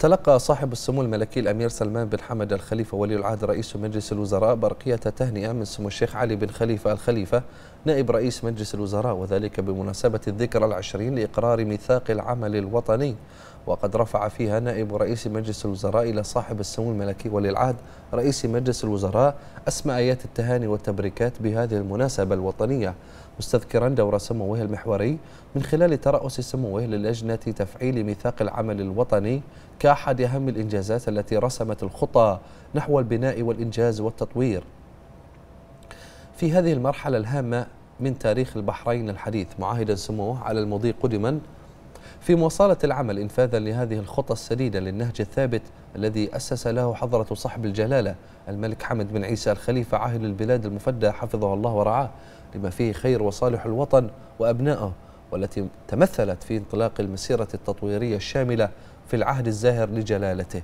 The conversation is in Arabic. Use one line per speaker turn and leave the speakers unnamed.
تلقى صاحب السمو الملكي الأمير سلمان بن حمد الخليفة ولي العهد رئيس مجلس الوزراء برقية تهنئة من سمو الشيخ علي بن خليفة الخليفة نائب رئيس مجلس الوزراء وذلك بمناسبة الذكرى العشرين لإقرار ميثاق العمل الوطني. وقد رفع فيها نائب رئيس مجلس الوزراء إلى صاحب السمو الملكي ولي العهد رئيس مجلس الوزراء أسمى آيات التهاني والتبريكات بهذه المناسبة الوطنية. مستذكرا دور سموه المحوري من خلال ترأس سموه للجنة تفعيل ميثاق العمل الوطني كأحد أهم الإنجازات التي رسمت الخطى نحو البناء والإنجاز والتطوير. في هذه المرحلة الهامة من تاريخ البحرين الحديث. معاهدا سموه على المضي قدما في مواصلة العمل إنفاذا لهذه الخطى السديدة للنهج الثابت الذي أسس له حضرة صاحب الجلالة الملك حمد بن عيسى الخليفة عاهل البلاد المفدى حفظه الله ورعاه لما فيه خير وصالح الوطن وأبنائه والتي تمثلت في انطلاق المسيرة التطويرية الشاملة في العهد الزاهر لجلالته.